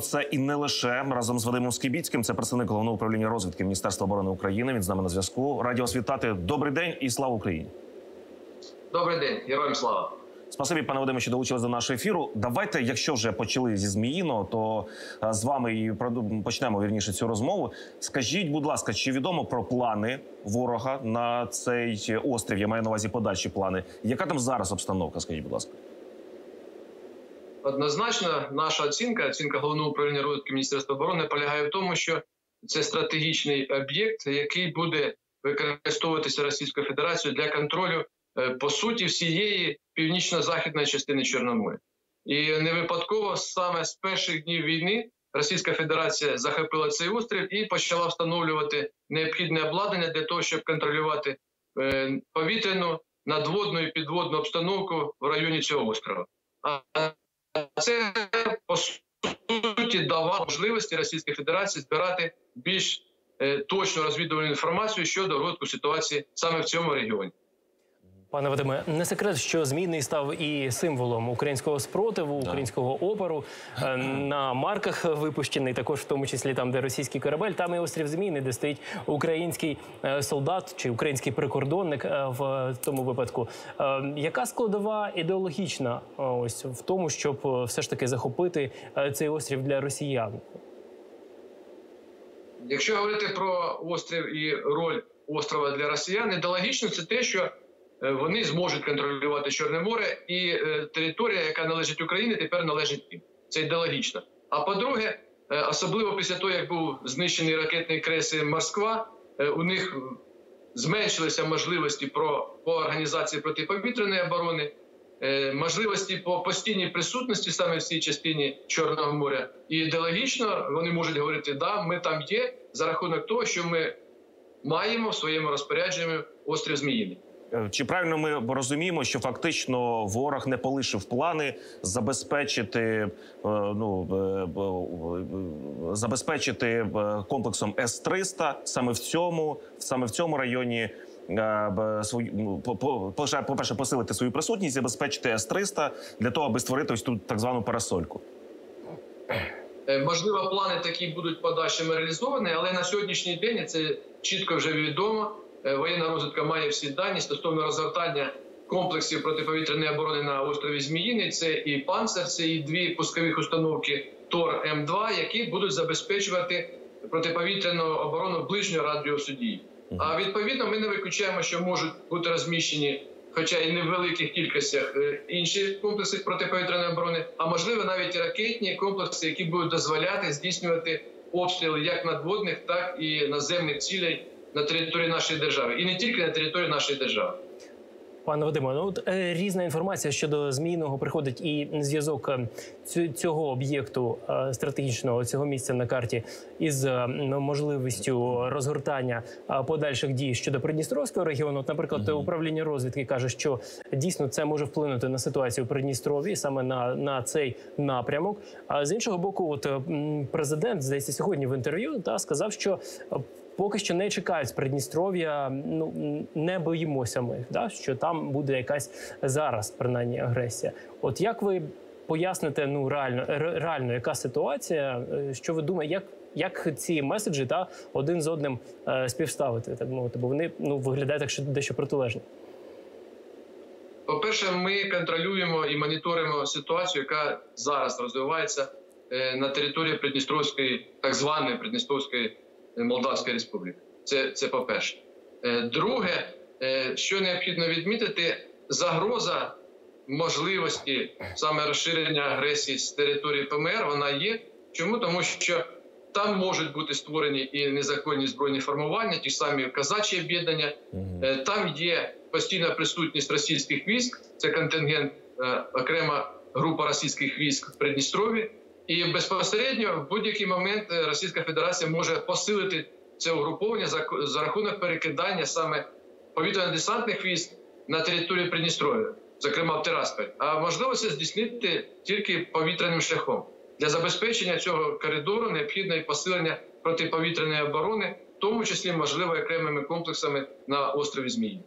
Це і не лише разом з Вадимом Скибіцьким. Це представник головного управління розвідки Міністерства оборони України. Він з нами на зв'язку. Раді вас вітати. Добрий день і слава Україні. Добрий день, героям слава. Спасибі, пане Вадиме, що долучились до нашого ефіру. Давайте, якщо вже почали зі Зміїного, то з вами і почнемо вірніше цю розмову. Скажіть, будь ласка, чи відомо про плани ворога на цей острів? Я маю на увазі подальші плани. Яка там зараз обстановка? Скажіть, будь ласка. Однозначно, наша оцінка, оцінка головного управління розвитку Міністерства оборони полягає в тому, що це стратегічний об'єкт, який буде використовуватися Російською Федерацією для контролю е, по суті всієї північно-західної частини Чорноморя. І не випадково саме з перших днів війни Російська Федерація захопила цей острів і почала встановлювати необхідне обладнання для того, щоб контролювати е, повітряну, надводну і підводну обстановку в районі цього острова. А це по суті давало можливості Російської Федерації збирати більш точно точну розвідувальну інформацію щодо розвитку ситуації саме в цьому регіоні. Пане Вадиме, не секрет, що змійний став і символом українського спротиву, українського опору Е, на марках випущений, також в тому числі там, де російський корабель, там і острів Змійний, де стоїть український е, солдат чи український прикордонник е, в тому випадку. Яка складова ідеологічна ось в тому, щоб все ж таки захопити цей острів для росіян? Якщо говорити про острів і роль острова для росіян, ідеологічно це те, що вони зможуть контролювати Чорне море, і е, територія, яка належить Україні, тепер належить їм. Це ідеологічно. А по-друге, е, особливо після того, як був знищений ракетний крейсер Москва, е, у них зменшилися можливості про по організації протиповітряної оборони. е, Можливості по постійній присутності саме в цій частині Чорного моря, і ідеологічно вони можуть говорити, да, ми там є за рахунок того, що ми маємо в своєму розпорядженні острів Зміїний. Е, Чи правильно ми розуміємо, що фактично ворог не полишив плани забезпечити е, ну е, забезпечити комплексом С-300 саме в цьому, саме в цьому районі? свою ну, по- по-перше, посилити свою присутність, забезпечити С-300 для того, аби створити ось тут так звану парасольку. Можливо, плани такі будуть подальшими реалізовані, але на сьогоднішній день це чітко вже відомо. Е, Воєнна розвідка має всі дані стосовно розгортання комплексів протиповітряної оборони на острові Зміїний. Це і панцер, це і дві пускових установки Тор М2, які будуть забезпечувати протиповітряну оборону ближнього радіусу дії. А відповідно, ми не виключаємо, що можуть бути розміщені, хоча і не в великих кількостях, е, інші комплекси протиповітряної оборони, а можливо навіть і ракетні комплекси, які будуть дозволяти здійснювати обстріли як надводних, так і наземних цілей на території нашої держави, і не тільки на території нашої держави. Пане Вадиме, ну от е, різна інформація щодо змійного приходить і зв'язок е, цього об'єкту е, стратегічного цього місця на карті із е, ну, можливістю розгортання е, подальших дій щодо Придністровського регіону. От, наприклад, управління розвідки каже, що дійсно це може вплинути на ситуацію в Придністров'ї, саме на, на цей напрямок. А з іншого боку, от президент здається сьогодні в інтерв'ю та сказав, що Поки що не чекають з Придністров'я. Ну не боїмося ми, да, що там буде якась зараз принаймні агресія. От як ви поясните ну реально реально, яка ситуація? Е, Що ви думаєте, як, як ці меседжі та один з одним е, співставити, так мовити, бо вони ну виглядають так, що дещо протилежно. По-перше, ми контролюємо і моніторимо ситуацію, яка зараз розвивається е, на території Придністровської, так званої Придністровської е, Молдавської Республіки. Це, це по-перше. Е, Друге, е, що необхідно відмітити, загроза можливості саме розширення агресії з території ПМР вона є. Чому? Тому що там можуть бути створені і незаконні збройні формування, ті ж самі казачі об'єднання. Там є постійна присутність російських військ, це контингент, окрема група російських військ в Придністрові. І безпосередньо в будь-який момент е, Російська Федерація може посилити це угруповання за, за рахунок перекидання саме повітряно-десантних військ на територію Придністров'я, зокрема в Тирасполь. А можливо це здійснити тільки повітряним шляхом. Для забезпечення цього коридору необхідне і посилення протиповітряної оборони, в тому числі можливо окремими комплексами на острові Змії.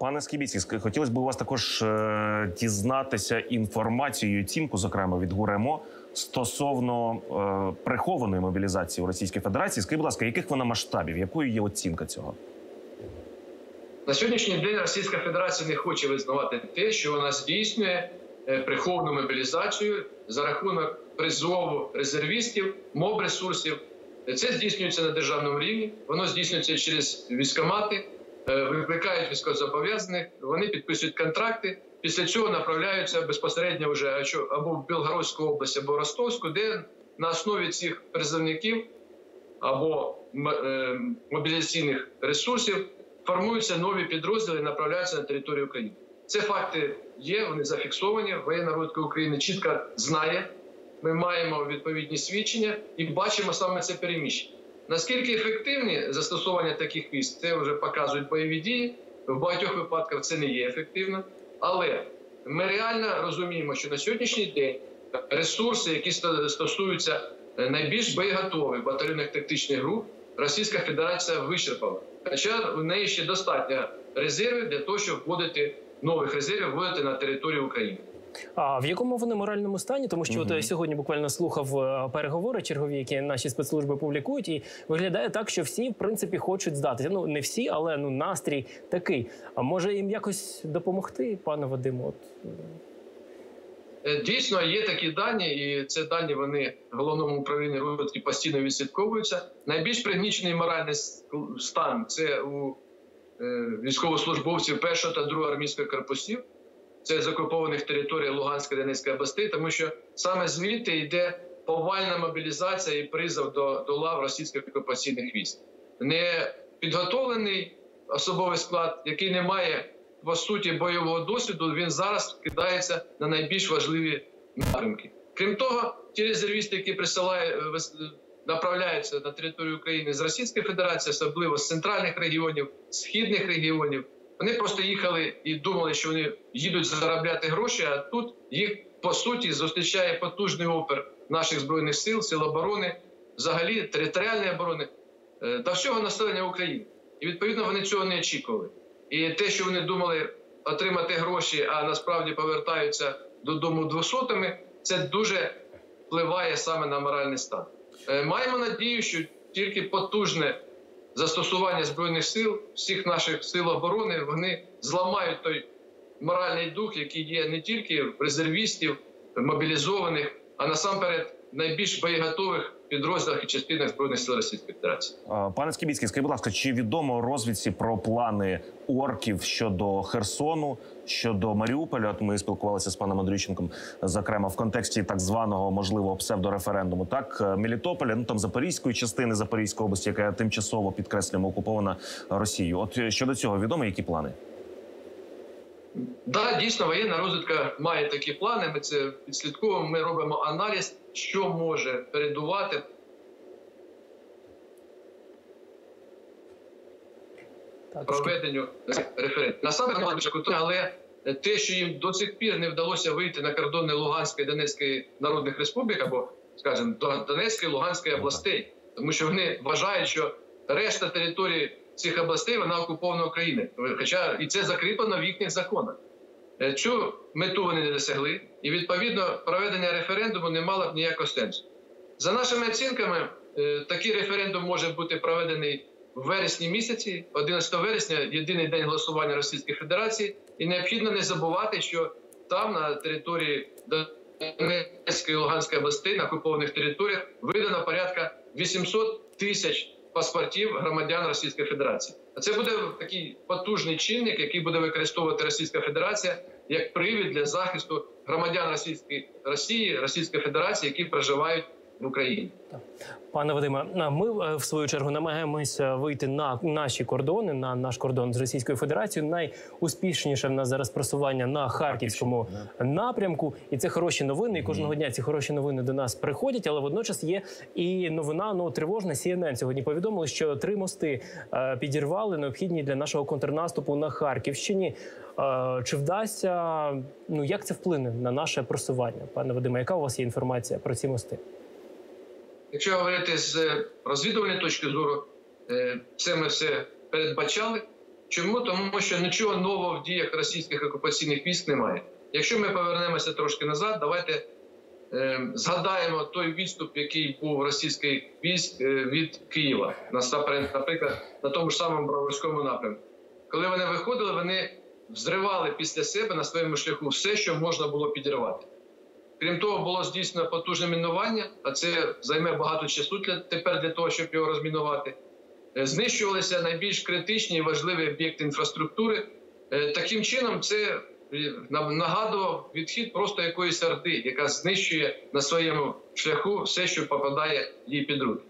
Пане Скібіці, ск- хотілося б у вас також е, дізнатися інформацію, оцінку, зокрема від ГУРЕМО, стосовно е, прихованої мобілізації у Російській Федерації. Скажіть, будь ласка, яких вона масштабів? Якою є оцінка цього? На сьогоднішній день Російська Федерація не хоче визнавати те, що вона здійснює е, приховану мобілізацію за рахунок призову резервістів, моб ресурсів. Це здійснюється на державному рівні. Воно здійснюється через військомати, е, викликають військовозобов'язаних, вони підписують контракти. Після цього направляються безпосередньо вже або в Білгородську область, або в Ростовську, де на основі цих призовників або е, мобілізаційних ресурсів формуються нові підрозділи і направляються на територію України. Це факти є, вони зафіксовані. Воєнна розвідка України чітко знає. Ми маємо відповідні свідчення і бачимо саме це переміщення. Наскільки ефективні застосування таких військ, це вже показують бойові дії. В багатьох випадках це не є ефективно. Але ми реально розуміємо, що на сьогоднішній день ресурси, які стосуються е, найбільш боєготових батальйонних тактичних груп, Російська Федерація вичерпала. Хоча в неї ще достатньо резервів для того, щоб вводити нових резервів, вводити на територію України. А в якому вони моральному стані? Тому що Мгм. от сьогодні буквально слухав е, переговори чергові, які наші спецслужби публікують, і виглядає так, що всі в принципі хочуть здатися. Ну не всі, але ну настрій такий. А може їм якось допомогти, пане Вадиму? От е, Дійсно, є такі дані, і це дані вони в головному управлінні розвитки постійно відслідковуються. Найбільш пригнічений моральний стан це у е, військовослужбовців першого та другого армійського корпусів, це з окупованих територій Луганської Донецької областей, тому що саме звідти йде повальна мобілізація і призов до, до лав російських окупаційних військ. Не підготовлений особовий склад, який не має по суті бойового досвіду, він зараз кидається на найбільш важливі напрямки. Крім того, ті резервісти, які присилає, направляються на територію України з Російської Федерації, особливо з центральних регіонів, східних регіонів, вони просто їхали і думали, що вони їдуть заробляти гроші. А тут їх по суті зустрічає потужний опір наших збройних сил, сил оборони, взагалі територіальної оборони е, та всього населення України. І відповідно вони цього не очікували. І те, що вони думали отримати гроші, а насправді повертаються додому двосотими, це дуже впливає саме на моральний стан. Е, Маємо надію, що тільки потужне застосування збройних сил, всіх наших сил оборони, вони зламають той моральний дух, який є не тільки в резервістів, мобілізованих, а насамперед найбільш боєготових підрозділах і частинах збройних сил Російської Федерації. Пане Скібіцький, скажіть, будь ласка, чи відомо розвідці про плани орків щодо Херсону, щодо Маріуполя? От ми спілкувалися з паном Андрющенком, зокрема в контексті так званого можливого псевдореферендуму. Так, е, Мелітополя, ну там Запорізької частини Запорізької області, яка тимчасово підкреслюємо окупована Росією. От е, щодо цього відомо, які плани? Да, дійсно, воєнна розвідка має такі плани. Ми це відслідковуємо. Ми робимо аналіз, що може передувати так проведенню референдуму. Насамперед, але те, що їм до цих пір не вдалося вийти на кордони Луганської Донецької народних республік, або, скажімо, Донецької Луганської областей, тому що вони вважають, що решта території цих областей вона окупована Україною. Хоча і це закріплено в їхніх законах. Е, Цю мету вони не досягли, і відповідно проведення референдуму не мало б ніякого сенсу. За нашими оцінками, е, такий референдум може бути проведений в вересні місяці, 11 вересня, єдиний день голосування Російської Федерації, і необхідно не забувати, що там на території Донецької і Луганської областей, на окупованих територіях, видано порядка 800 тисяч паспортів громадян Російської Федерації. Це буде такий потужний чинник, який буде використовувати Російська Федерація як привід для захисту громадян Російської Росії, Російської Федерації, які проживають в Україні. Пане Вадиме, ми е, в свою чергу намагаємося вийти на наші кордони, на наш кордон з Російською Федерацією. Найуспішніше в нас зараз просування на харківському напрямку, і це хороші новини. І кожного дня ці хороші новини до нас приходять. Але водночас є і новина ну тривожна. CNN сьогодні повідомили, що три мости е, підірвали необхідні для нашого контрнаступу на Харківщині. Е, чи вдасться ну як це вплине на наше просування, пане Вадиме? Яка у вас є інформація про ці мости? Якщо говорити з е, розвідувальної точки зору, е, це ми все передбачали. Чому? Тому що нічого нового в діях російських окупаційних військ немає. Якщо ми повернемося трошки назад, давайте е, згадаємо той відступ, який був російських військ від Києва, наприклад, на тому ж самому Броварському напрямку. Коли вони виходили, вони взривали після себе на своєму шляху все, що можна було підірвати. Крім того, було здійснено потужне мінування, а це займе багато часу для тепер для того, щоб його розмінувати. Е, Знищувалися найбільш критичні і важливі об'єкти інфраструктури. Е, Таким чином, це е, нагадував відхід просто якоїсь орди, яка знищує на своєму шляху все, що попадає їй під руки.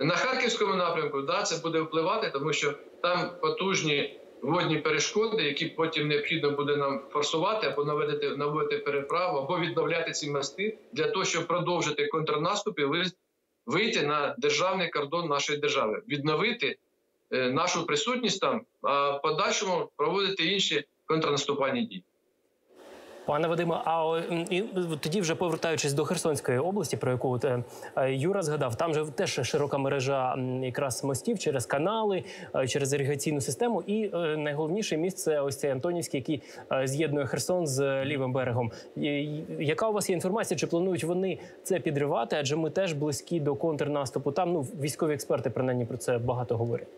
На харківському напрямку да, це буде впливати, тому що там потужні водні перешкоди, які потім необхідно буде нам форсувати або наведити наводити переправу, або відновляти ці мости для того, щоб продовжити контрнаступ і вийти на державний кордон нашої держави, відновити е, нашу присутність там, а в подальшому проводити інші контрнаступальні дії. Пане Вадиме, а і тоді вже повертаючись до Херсонської області, про яку от, е, е, Юра згадав, там же теж широка мережа якраз мостів через канали, е, через іригаційну систему. І найголовніше місце ось цей Антонівський, який з'єднує Херсон з лівим берегом. Яка у вас є інформація? Чи планують вони це підривати? Адже ми теж близькі до контрнаступу. Там ну військові експерти принаймні про це багато говорять.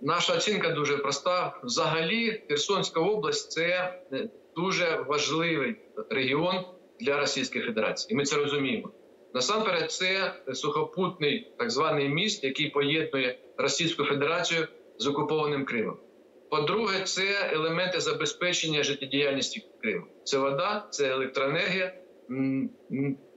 Наша оцінка дуже проста. Взагалі, Херсонська область це е, дуже важливий регіон для Російської Федерації, і ми це розуміємо. Насамперед, це сухопутний так званий міст, який поєднує Російську Федерацію з окупованим Кримом. По-друге, це елементи забезпечення життєдіяльності Криму. Це вода, це електроенергія.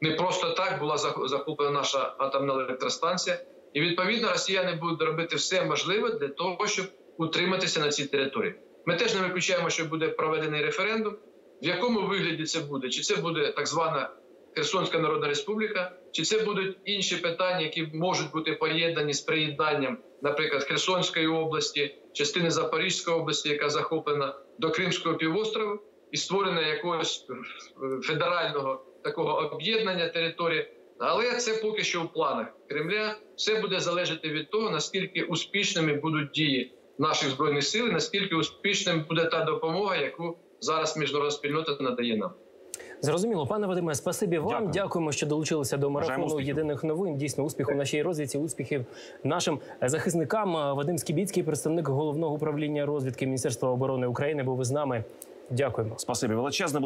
Не просто так була зах- захоплена наша атомна електростанція. І відповідно росіяни будуть робити все можливе для того, щоб утриматися на цій території. Ми теж не виключаємо, що буде проведений референдум. В якому вигляді це буде? Чи це буде так звана Херсонська Народна Республіка, чи це будуть інші питання, які можуть бути поєднані з приєднанням, наприклад, Херсонської області, частини Запорізької області, яка захоплена до Кримського півострову, і створення якогось е, федерального такого об'єднання території. Але це поки що в планах Кремля. Все буде залежати від того, наскільки успішними будуть дії наших збройних сил, наскільки успішним буде та допомога, яку зараз міжнародна спільнота надає нам. Зрозуміло, пане Вадиме, спасибі вам. Дякую. Дякуємо, що долучилися до марафону єдиних новин. Дійсно, успіху нашій розвідці, успіхів нашим захисникам. Вадим Скібіцький, представник головного управління розвідки Міністерства оборони України, був із нами. Дякуємо. Спасибі величезне.